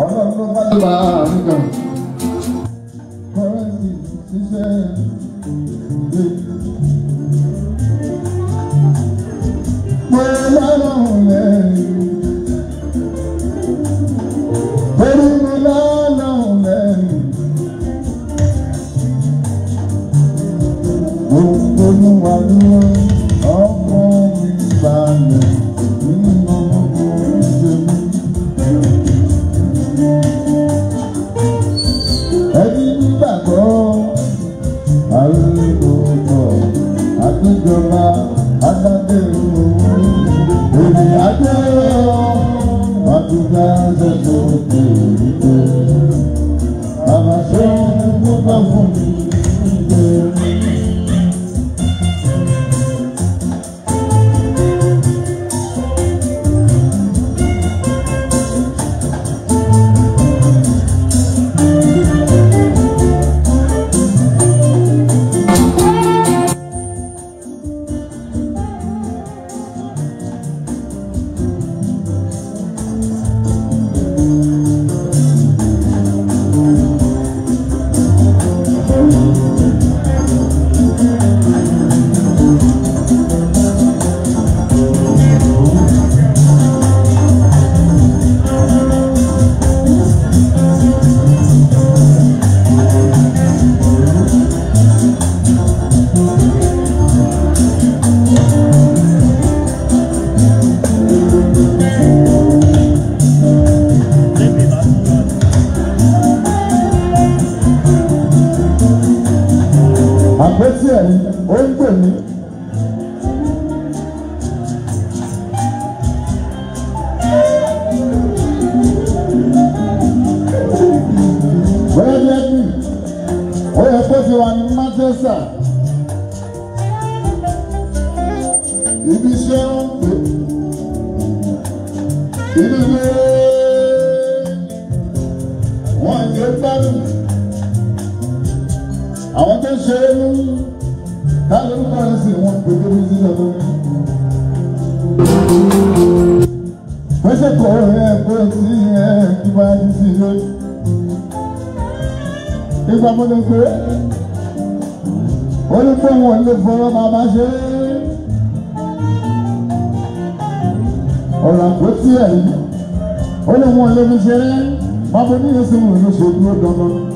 ọ̀rọ̀ tó bá lè àpótí ẹ̀rí ó ń pè mí. wẹ́ẹ́dẹ́ bí ó yẹ kó ti wà ní Manchester ibi iṣẹ́ ń pè ibi iṣẹ́. àwọn tó ṣe é mú ká lórúkọ rẹ one, wọn pè débi sí lọ lórí. pẹ́sẹ̀ kọ̀ ọ́ ẹ kó sí ẹ kí bá yín on lórí. ìgbà mo lè pé ó ní pé wọn lè fọwọ́ bàbá ṣe é. ọ̀rọ̀ àpótí ẹ̀yìn ó ní wọn lè fi ṣeré bàbá oníyẹsẹ̀ wọn ló ṣe dúró dandan.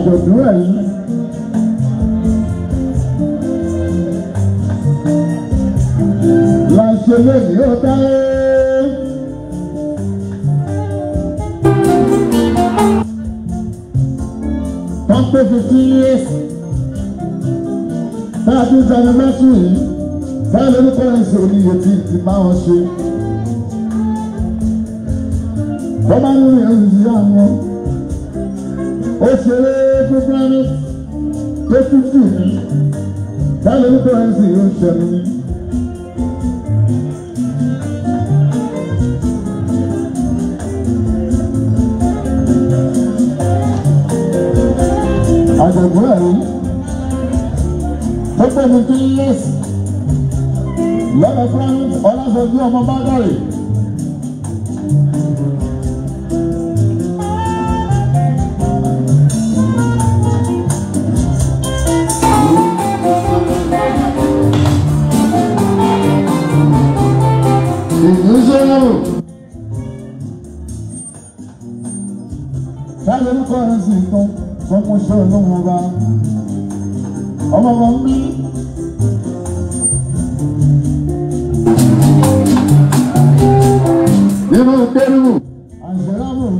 àjọ̀dún ẹ̀yìn. Láṣẹ lónìí ó dáyé. Tọ́pẹ́ fifteen years. Táàbí Zanimátù yìí, báyìí lórúkọ ẹ̀sìn oníyè tí ti máa ń ṣe. Bọ́lá ń rìn tó dání tó tún jù mí báyìí orúkọ ẹ̀ sì ń ṣe mí. àjọ̀gbọ́n ẹ̀rí tó pè mí kí yẹ́sì lọ́dọ̀ fúlàní ọlọ́sọ̀gbọ́n ọmọ lórúkọ ẹ̀sìn kan fọmọṣẹ́ ọlọ́run ọba ọmọ wọn mí. nínú kérúbù àṣẹrábù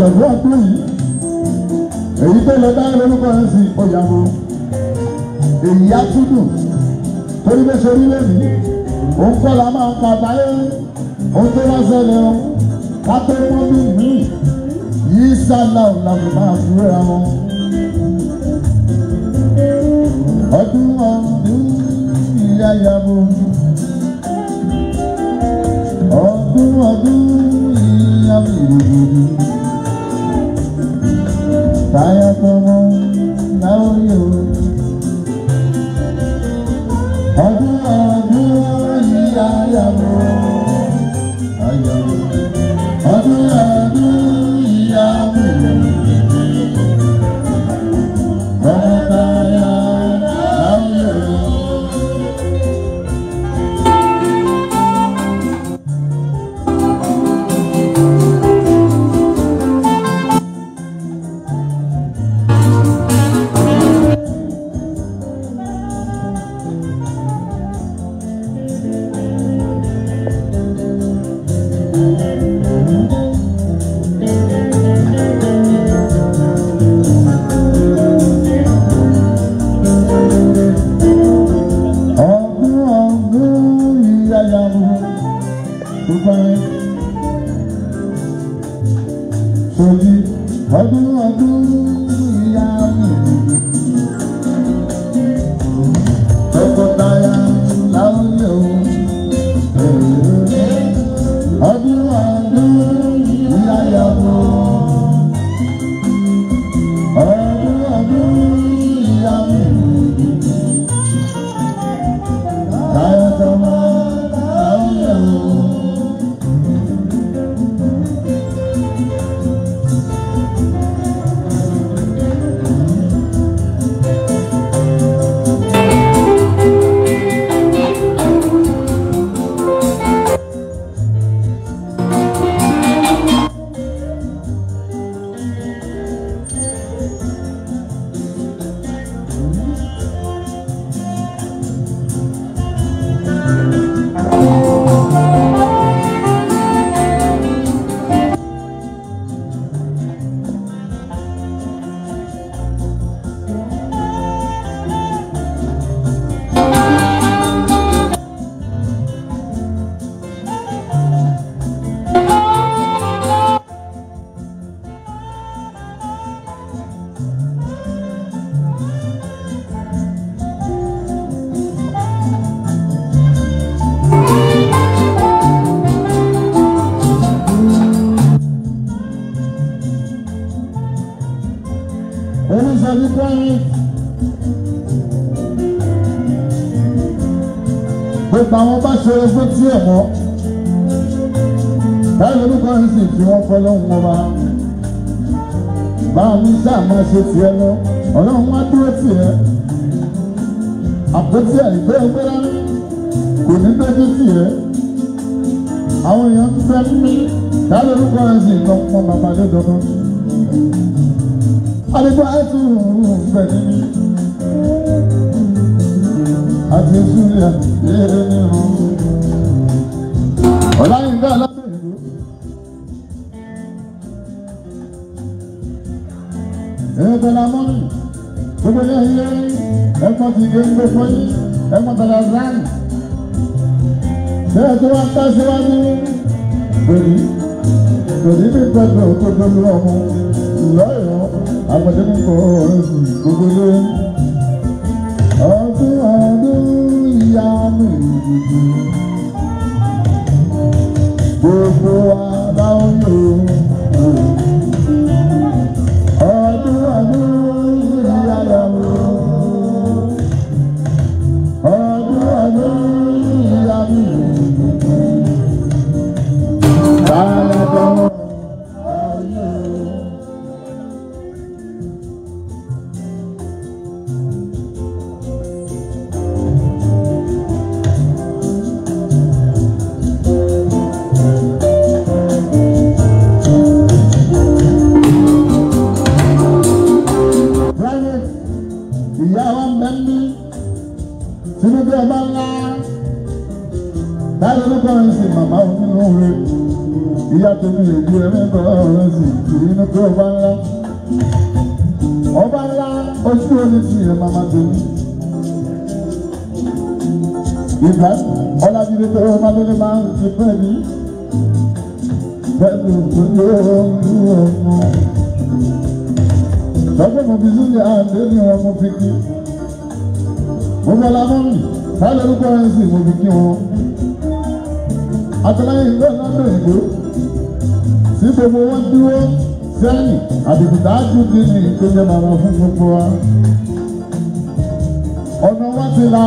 àjọ̀dún ọdún yìí èyí tó lọ dáhùn lórúkọ ẹ̀ sì ọ̀yàwó èyí á tún dùn torí bẹ́ẹ̀ ṣe rí lẹ́nu òun kọ́ la máa padà ẹ́ òun tó wá ṣẹlẹ̀ o ká tó bí mi yìí sálà ò máa fi wéra wọn. ọdún ọdún ìyá yàgò ọdún ọdún ìyá mi ìròyìn. Saya como you. ṣe fún tí ẹ̀ mọ́ báyìí orúkọ yìí sì fi wọ́n kọ́ lọ́hùn ọba báwo ní sáà máa ṣe tiẹ̀ lọ ọlọ́run wá dúró tiẹ̀ àpótí àìgbé ẹgbẹ́ rárá kò ní dójú tiẹ̀ àwọn èèyàn ń fẹ́ mí báyìí orúkọ yìí sì lọ pọn bàbá lódodo àdìgbò àìsùn bẹ̀ nínú àti ìsúlẹ̀ lérè nínú. Ọláyínká Ọlábẹ̀rẹ̀ ẹ̀ẹ́dẹ̀lá mọ́mí gbogbo yẹn yẹ ẹ̀kọ́ ti gbé gbogbo yín ẹ̀kọ́ tàdá láàyè bẹ́ẹ̀ tó wá ń tẹ̀síwájú gbòdì gbòdì ní pẹ̀lú gbogbo lọ́mú lọ́yọ̀ọ́ àgbẹ̀dẹ́gbò gbogbo lóyún ọdún ọdún ìyá mi. gbogbo àbáwọlé. pé ọmọdé máa ń ti pẹ́ ní pẹ̀lú pẹ̀lú ọdún ọmọ. lọ́gbọ́n mo fi sílẹ̀ àdé ní wọn mo fi kí. mo fẹ́ la mọ́mì báyìí lórúkọ ẹ̀ sì mo fi kí wọn. àtàlẹ́yìn ìlú ọ̀nàdọ̀ ìgbó sí gbogbo wọn dúró sẹ́yìn àdìgùtà àjùdí ní ìpínlẹ̀ bàbá fún gbogbo wa. ọ̀nà wa ti la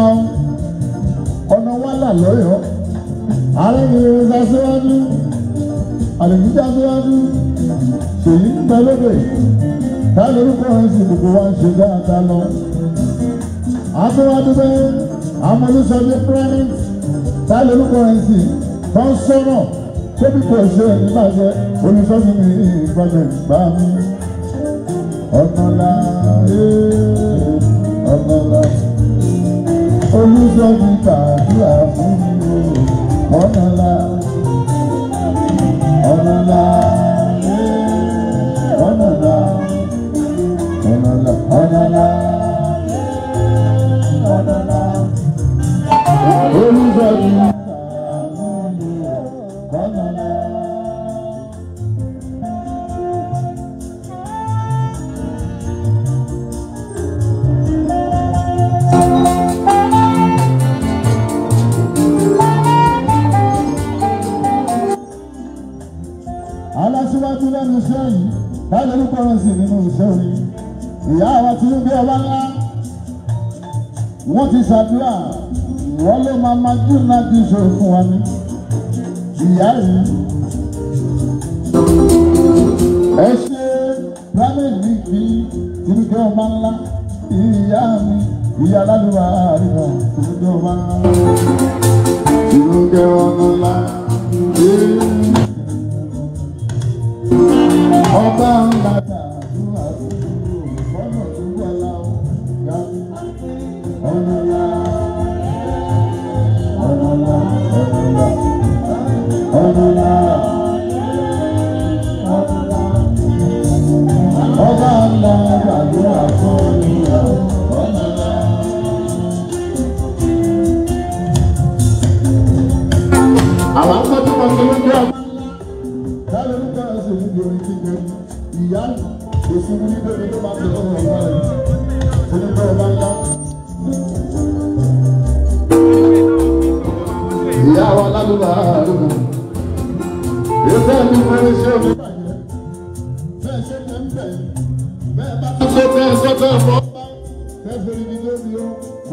ọ̀nà wa là lọ́yọ̀ọ́ àlejò sàṣẹ́wájú àlejò sàṣẹ́wájú ṣèyí ń bẹ lóde ká lórúkọ ẹ̀sìn gbogbo wa ń ṣe dáadáa lọ. àtúwádúgbẹ́ amọ̀lúsọ̀dé planet ká lórúkọ ẹ̀sìn tó ń sọ̀rọ̀ tóbi kò ṣe ẹ̀mí bàjẹ́ olùsọ́jú mi ìgbàgbẹ́ gbà mí. ọ̀nà la ọ̀nà la olùsọ́jú tàbí àfúnni o. Oh la la,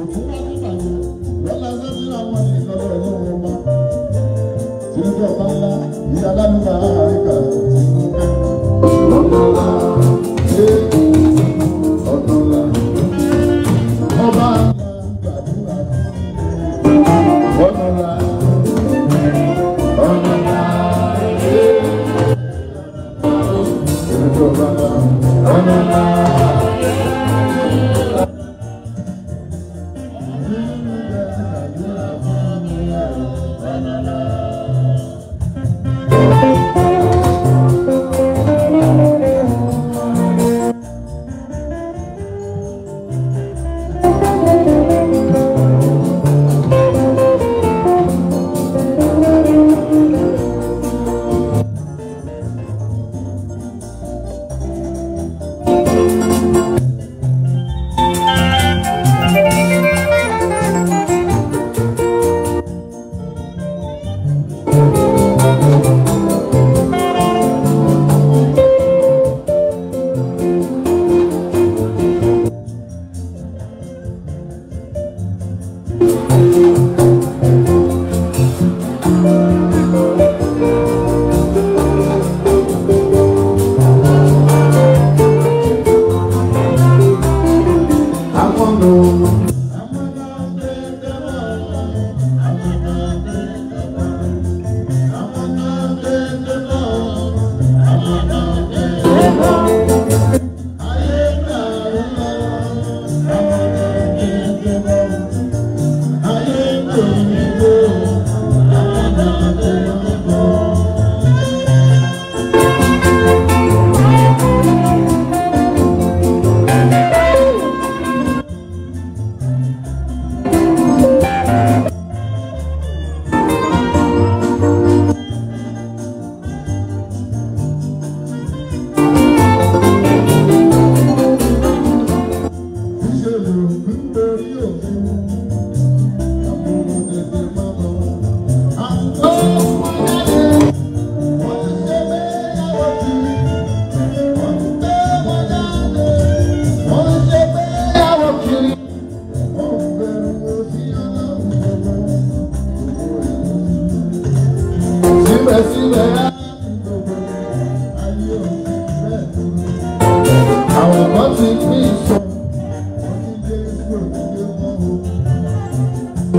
Thank you.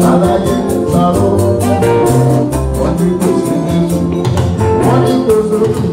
aláyé ń saró wọ́n ní kò sí ní sùn wọ́n ní kò sókè.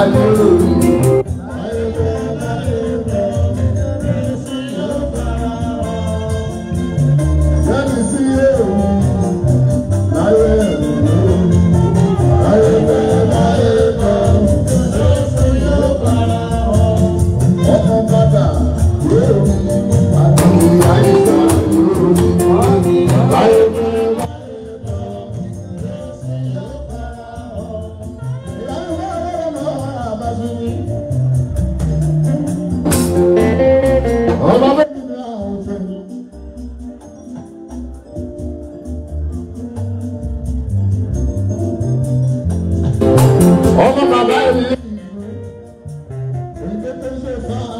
I do. Thank you.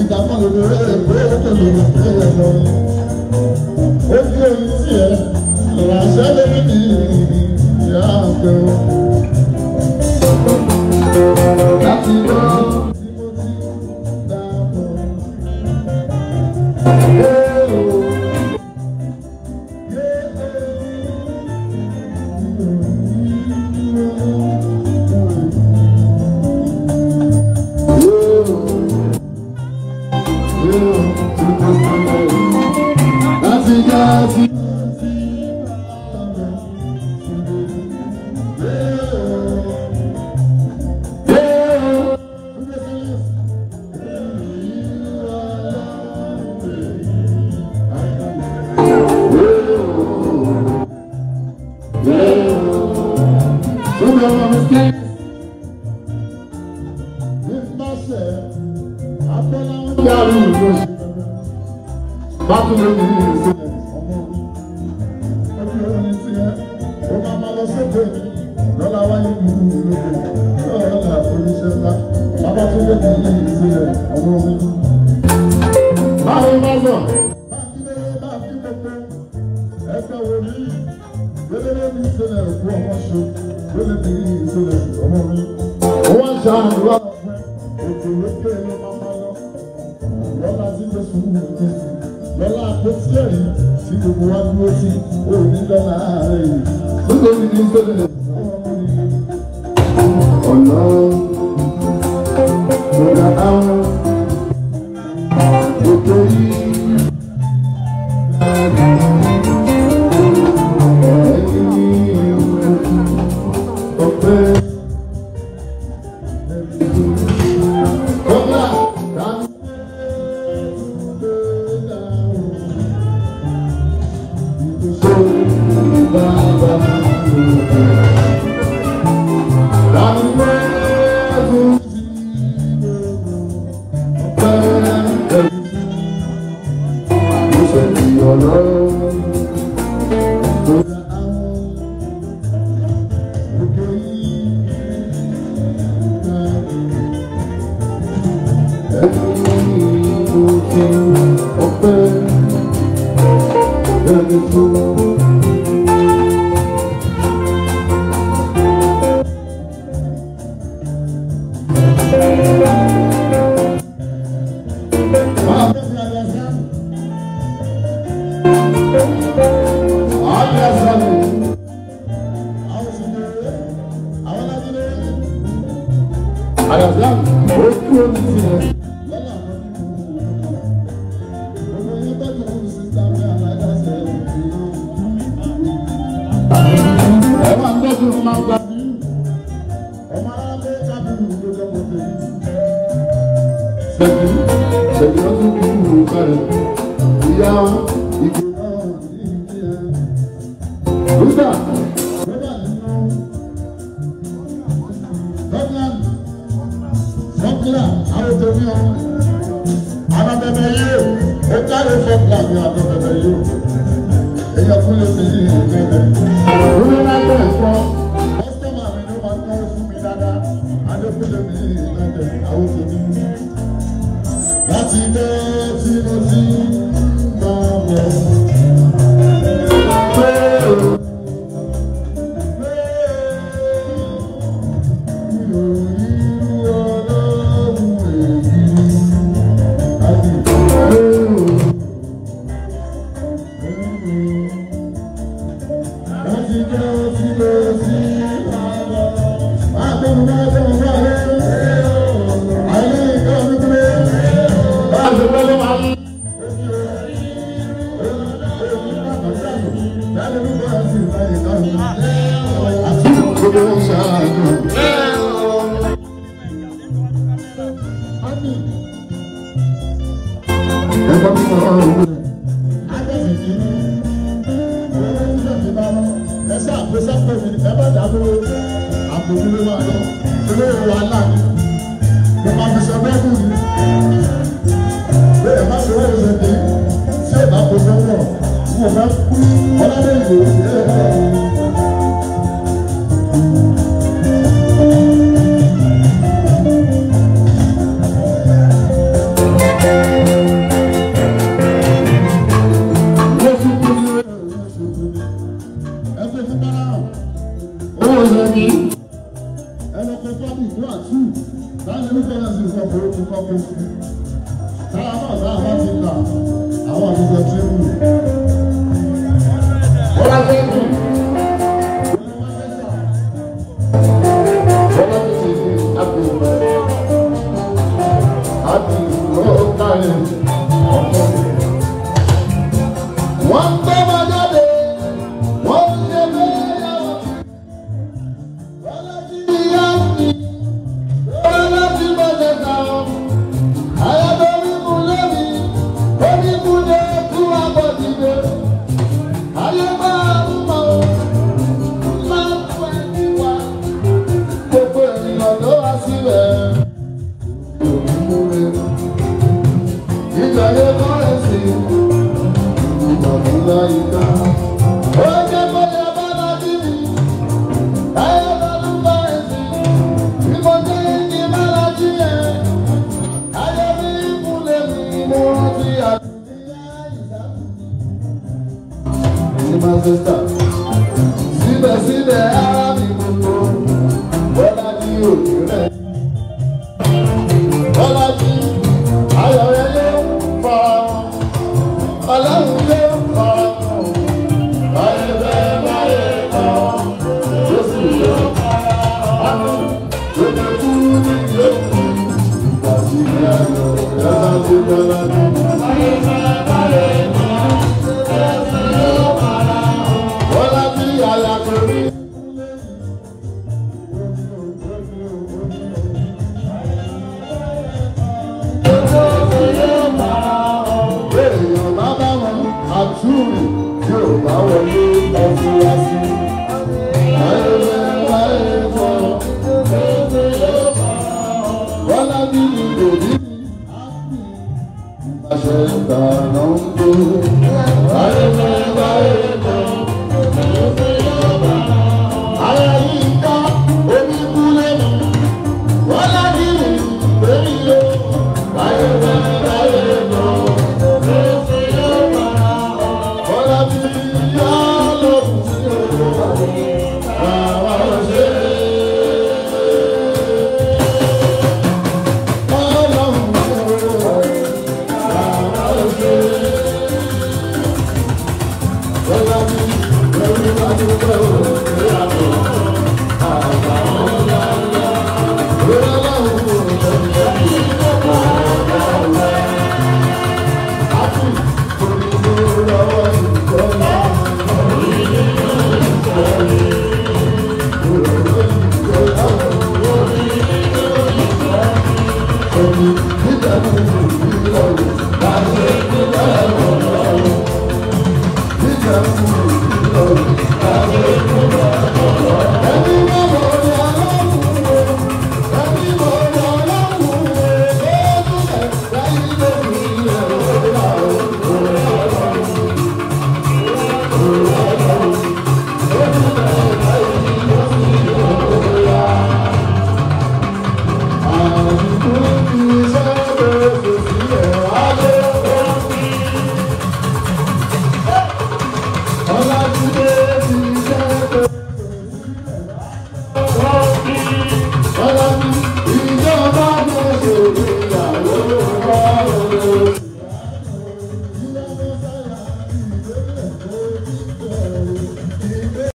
ìtàkùn ìlú rẹ̀ ń gbé tó lè gbé ẹ̀ Bátúndé ní ìlú. ìdùnnú wá dúró sí òní lọ́la rẹ̀. Nítorí ní sọ́dọ̀ yìí wọ́n ń lọ sí bámọ́ ẹ ṣe àpèsè pèmí ẹ bá dàbúrò àpòjúwé máa lọ ilé ìwà aláàbí mo máa fi sọ bẹ́ẹ̀kù yìí bẹ́ẹ̀ má fi wọ́n ṣe dé ṣé ìbá kò fẹ́ wọ̀ mo fẹ́ ọlọ́dẹ ìlú ilé ìwà aláàbí. thank you pouco a to the house. love, the love.